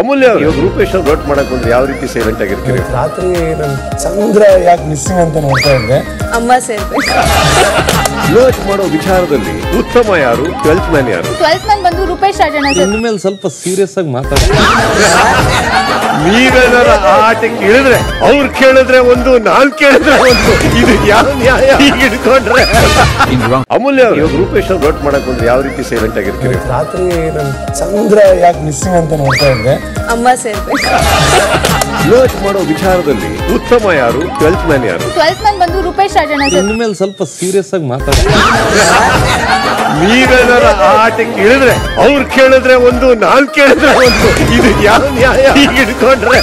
ಅಮೂಲ್ಯ ಅವ್ರು. ಇವಾಗ ರೂಪೇಶ್ ಅವ್ರು ನೋಟ್ ಮಾಡಕ್ ಬಂದ್ರೆ ಯಾವ ರೀತಿ ಸೈಲೆಂಟ್ ಆಗಿರ್ತೀರಿ? ರಾತ್ರಿ ನನ್ ಚಂದ್ರ ಯಾಕೆ ಮಿಸ್ಸಿಂಗ್ ಅಂತ ನೋಡ್ತಾ ಇದ್ದೆ. ಅಮ್ಮ ಸೇರ್ಬೇಕು. ಫ್ಲೋಟ್ ಮಾಡೋ ವಿಚಾರದಲ್ಲಿ ಉತ್ತಮ ಯಾರು ಟ್ವೆಲ್ತ್ ಮ್ಯಾನ್ ಯಾರು? ಟ್ವೆಲ್ತ್ ಮ್ಯಾನ್ ಬಂದು ರೂಪೇಶ್ ರಾಜಣ್ಣ ಸರ್. ಇನ್ಮೇಲೆ ಸ್ವಲ್ಪ ಸೀರಿಯಸ್ ಆಗಿ ಮಾತಾಡಿ ನೀವೇನಾರ ಆಟಕ್ಕೆ ಇಳಿದ್ರೆ ಅವ್ರು ಕೇಳಿದ್ರೆ ಒಂದು ನಾನ್ ಕೇಳಿದ್ರೆ ಒಂದು. ಇದು ಯಾವ ನ್ಯಾಯ ಹೀಗ್ ಹಿಡ್ಕೊಂಡ್ರೆ? ಅಮೂಲ್ಯ ಅವ್ರು ಇವಾಗ ರೂಪೇಶ್ ಅವ್ರು ನೋಟ್ ಮಾಡಕ್ ಬಂದ್ರೆ ಯಾವ ರೀತಿ ಸೈಲೆಂಟ್ ಆಗಿರ್ತೀರಿ? ರಾತ್ರಿ ನನ್ ಚಂದ್ರ ಯಾಕೆ ಮಿಸ್ಸಿಂಗ್ ಅಂತ ನೋಡ್ತಾ ಇದ್ದೆ. ಅಮ್ಮ ಸೇರ್ಬೇಕು. ಲೋಚ್ ಮಾಡೋ ವಿಚಾರದಲ್ಲಿ ಉತ್ತಮ ಯಾರು? ಟ್ವೆಲ್ತ್ ಮ್ಯಾನ್ ಯಾರು? ಟ್ವೆಲ್ತ್ ಮ್ಯಾನ್ ಬಂದು ರೂಪೇಶ್ ರಾಜಣ್ಣ ಸರ್. ಮೇಲೆ ಸ್ವಲ್ಪ ಸೀರಿಯಸ್ ಆಗಿ ಮಾತಾಡಿ. ನೀವೇನಾರ ಆ ಆಟಕ್ಕೆ ಇಳಿದ್ರೆ ಅವ್ರು ಕೇಳಿದ್ರೆ ಒಂದು ನಾನ್ ಕೇಳಿದ್ರೆ ಒಂದು. ಇದು ಯಾವ ನ್ಯಾಯ? ಹೀಗೆ ಹಿಡ್ಕೊಂಡ್ರೆ